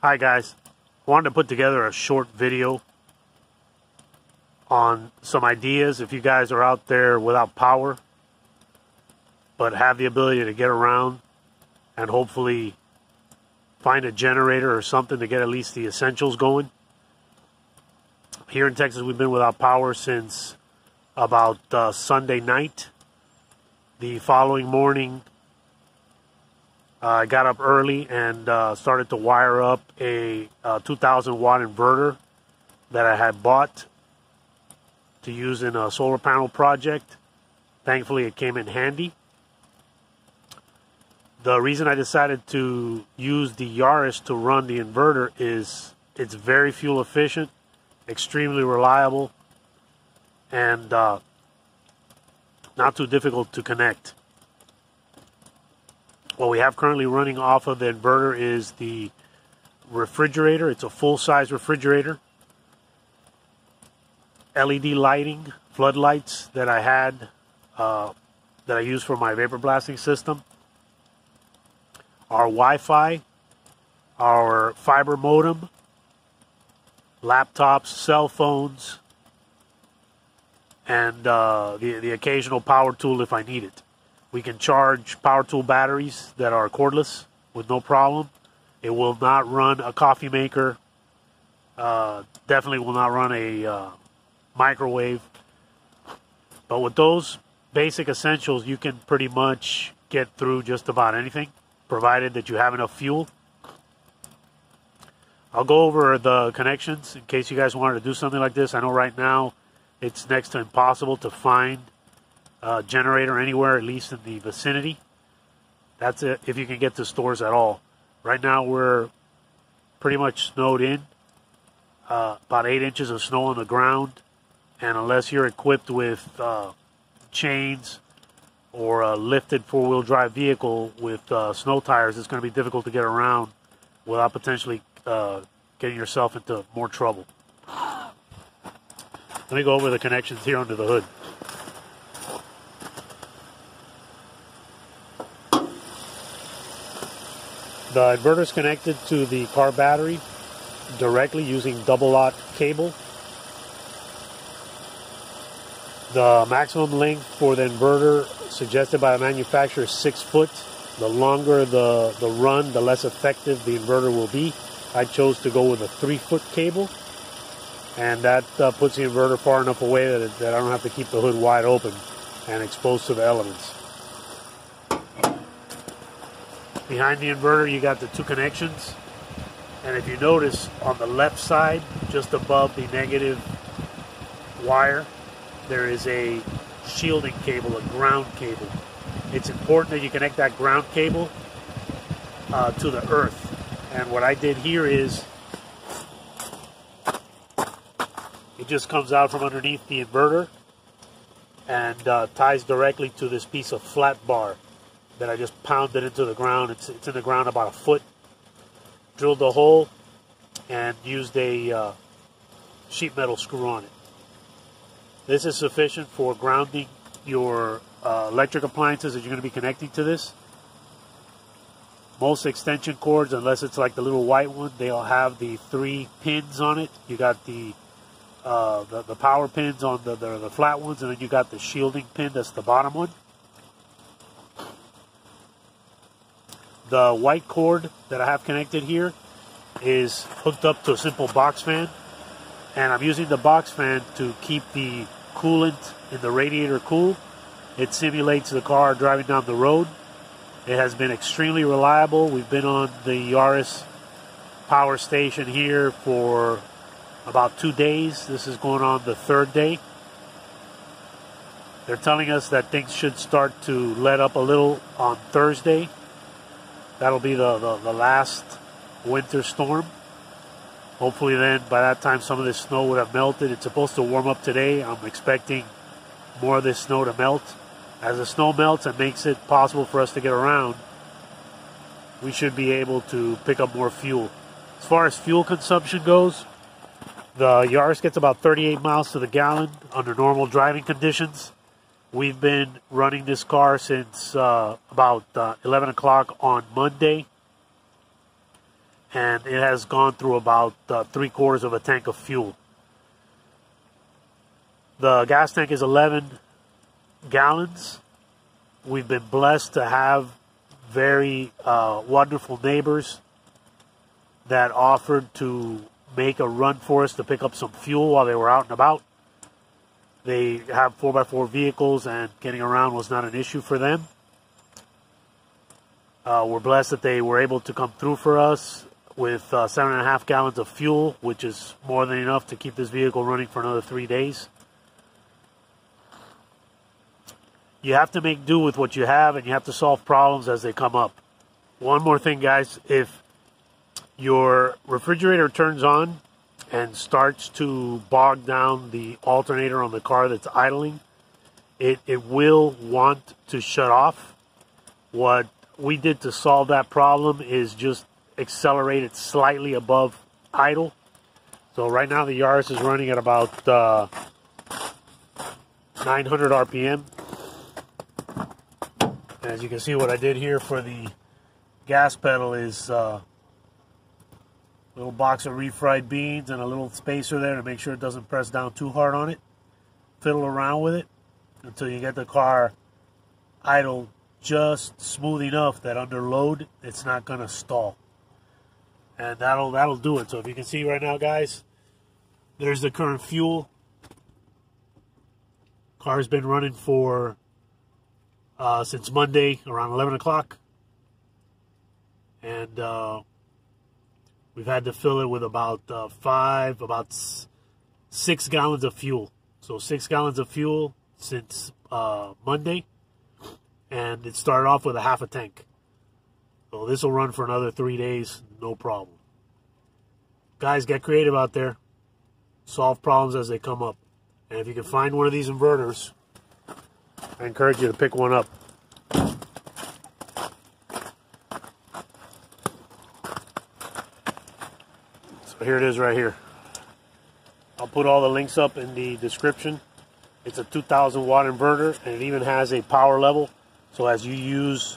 Hi guys, wanted to put together a short video on some ideas if you guys are out there without power but have the ability to get around and hopefully find a generator or something to get at least the essentials going. Here in Texas we've been without power since about uh, Sunday night. The following morning I got up early and uh, started to wire up a uh, 2000 watt inverter that I had bought to use in a solar panel project. Thankfully, it came in handy. The reason I decided to use the Yaris to run the inverter is it's very fuel efficient, extremely reliable, and uh, not too difficult to connect. What we have currently running off of the inverter is the refrigerator. It's a full-size refrigerator. LED lighting, floodlights that I had, uh, that I use for my vapor blasting system. Our Wi-Fi, our fiber modem, laptops, cell phones, and uh, the, the occasional power tool if I need it. We can charge power tool batteries that are cordless with no problem. It will not run a coffee maker. Uh, definitely will not run a uh, microwave. But with those basic essentials, you can pretty much get through just about anything, provided that you have enough fuel. I'll go over the connections in case you guys wanted to do something like this. I know right now it's next to impossible to find uh, generator anywhere, at least in the vicinity. That's it, if you can get to stores at all. Right now, we're pretty much snowed in, uh, about eight inches of snow on the ground, and unless you're equipped with uh, chains or a lifted four-wheel drive vehicle with uh, snow tires, it's going to be difficult to get around without potentially uh, getting yourself into more trouble. Let me go over the connections here under the hood. The inverter is connected to the car battery directly using double aught cable. The maximum length for the inverter suggested by the manufacturer is six foot. The longer the, the run, the less effective the inverter will be. I chose to go with a three foot cable and that uh, puts the inverter far enough away that, it, that I don't have to keep the hood wide open and exposed to the elements. Behind the inverter, you got the two connections. And if you notice on the left side, just above the negative wire, there is a shielding cable, a ground cable. It's important that you connect that ground cable uh, to the earth. And what I did here is it just comes out from underneath the inverter and uh, ties directly to this piece of flat bar that I just pounded into the ground. It's, it's in the ground about a foot. Drilled a hole and used a uh, sheet metal screw on it. This is sufficient for grounding your uh, electric appliances that you're going to be connecting to this. Most extension cords, unless it's like the little white one, they'll have the three pins on it. You got the uh, the, the power pins on the, the, the flat ones, and then you got the shielding pin that's the bottom one. The white cord that I have connected here is hooked up to a simple box fan. And I'm using the box fan to keep the coolant in the radiator cool. It simulates the car driving down the road. It has been extremely reliable. We've been on the Yaris power station here for about two days. This is going on the third day. They're telling us that things should start to let up a little on Thursday. That'll be the, the, the last winter storm. Hopefully, then by that time, some of this snow would have melted. It's supposed to warm up today. I'm expecting more of this snow to melt. As the snow melts and makes it possible for us to get around, we should be able to pick up more fuel. As far as fuel consumption goes, the Yaris gets about 38 miles to the gallon under normal driving conditions. We've been running this car since uh, about uh, 11 o'clock on Monday. and it has gone through about uh, three quarters of a tank of fuel. The gas tank is 11 gallons. We've been blessed to have very uh, wonderful neighbors that offered to make a run for us to pick up some fuel while they were out and about. They have 4x4 vehicles, and getting around was not an issue for them. Uh, we're blessed that they were able to come through for us with uh, seven and a half gallons of fuel, which is more than enough to keep this vehicle running for another three days. You have to make do with what you have, and you have to solve problems as they come up. One more thing, guys. If your refrigerator turns on and starts to bog down the alternator on the car that's idling, it, it will want to shut off. What we did to solve that problem is just accelerate it slightly above idle. So right now the Yaris is running at about uh, 900 RPM. As you can see what I did here for the gas pedal is uh, little box of refried beans and a little spacer there to make sure it doesn't press down too hard on it. Fiddle around with it until you get the car idle just smooth enough that under load it's not going to stall. And that'll that'll do it. So if you can see right now guys, there's the current fuel. Car's been running for uh, since Monday around 11 o'clock. And uh, we've had to fill it with about uh, five, about six gallons of fuel. So six gallons of fuel since uh, Monday and it started off with a half a tank. So this will run for another three days, no problem. Guys, get creative out there. Solve problems as they come up. And if you can find one of these inverters, I encourage you to pick one up. So here it is right here. I'll put all the links up in the description. It's a 2000 watt inverter and it even has a power level so as you use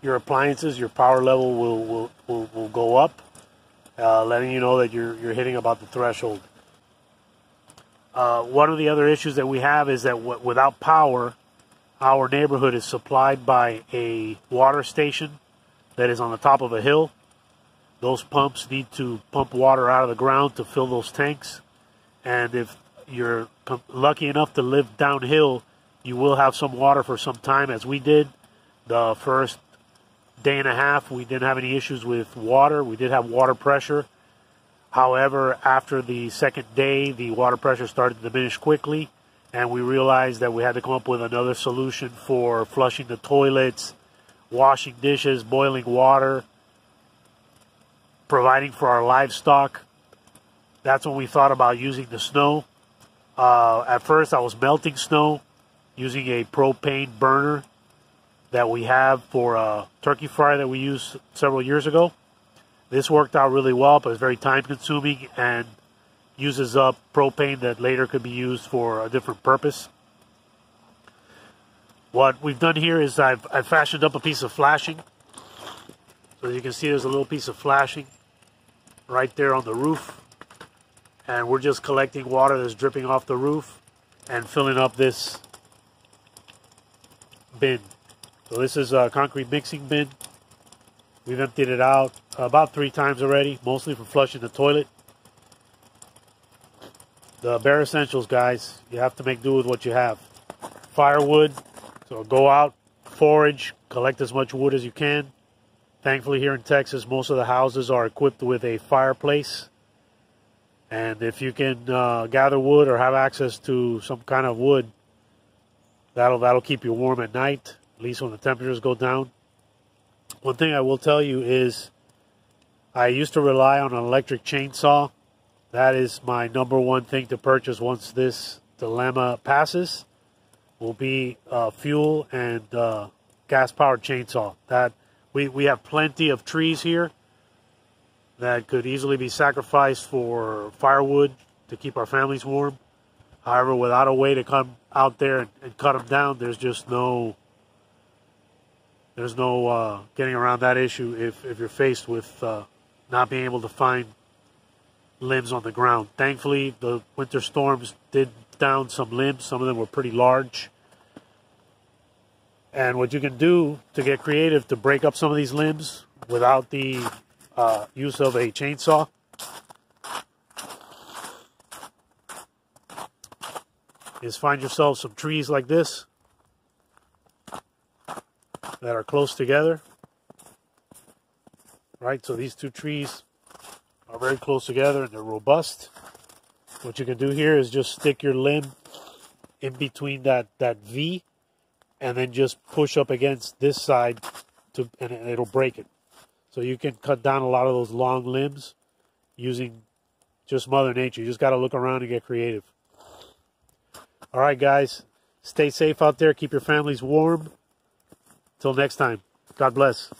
your appliances, your power level will, will, will, will go up, uh, letting you know that you're, you're hitting about the threshold. Uh, one of the other issues that we have is that without power, our neighborhood is supplied by a water station that is on the top of a hill. Those pumps need to pump water out of the ground to fill those tanks. And if you're lucky enough to live downhill, you will have some water for some time, as we did. The first day and a half, we didn't have any issues with water. We did have water pressure. However, after the second day, the water pressure started to diminish quickly, and we realized that we had to come up with another solution for flushing the toilets, washing dishes, boiling water, providing for our livestock. That's when we thought about using the snow. Uh, at first, I was melting snow using a propane burner that we have for a turkey fry that we used several years ago. This worked out really well, but it's very time consuming and uses up propane that later could be used for a different purpose. What we've done here is I've, I've fashioned up a piece of flashing. So you can see there's a little piece of flashing right there on the roof. And we're just collecting water that's dripping off the roof and filling up this bin. So this is a concrete mixing bin. We've emptied it out about three times already, mostly for flushing the toilet. The bare essentials, guys. You have to make do with what you have. Firewood, so go out, forage, collect as much wood as you can. Thankfully, here in Texas, most of the houses are equipped with a fireplace. And if you can uh, gather wood or have access to some kind of wood, That'll that'll keep you warm at night, at least when the temperatures go down. One thing I will tell you is I used to rely on an electric chainsaw. That is my number one thing to purchase once this dilemma passes. Will be uh, fuel and uh, gas powered chainsaw. That we we have plenty of trees here that could easily be sacrificed for firewood to keep our families warm. However, without a way to come out there and, and cut them down, there's just no there's no uh, getting around that issue if, if you're faced with uh, not being able to find limbs on the ground. Thankfully, the winter storms did down some limbs. Some of them were pretty large. And what you can do to get creative to break up some of these limbs without the uh, use of a chainsaw is find yourself some trees like this that are close together. Right, so these two trees are very close together and they're robust. What you can do here is just stick your limb in between that, that V and then just push up against this side to and it'll break it. So you can cut down a lot of those long limbs using just Mother Nature. You just got to look around and get creative. All right, guys. Stay safe out there. Keep your families warm. Till next time. God bless.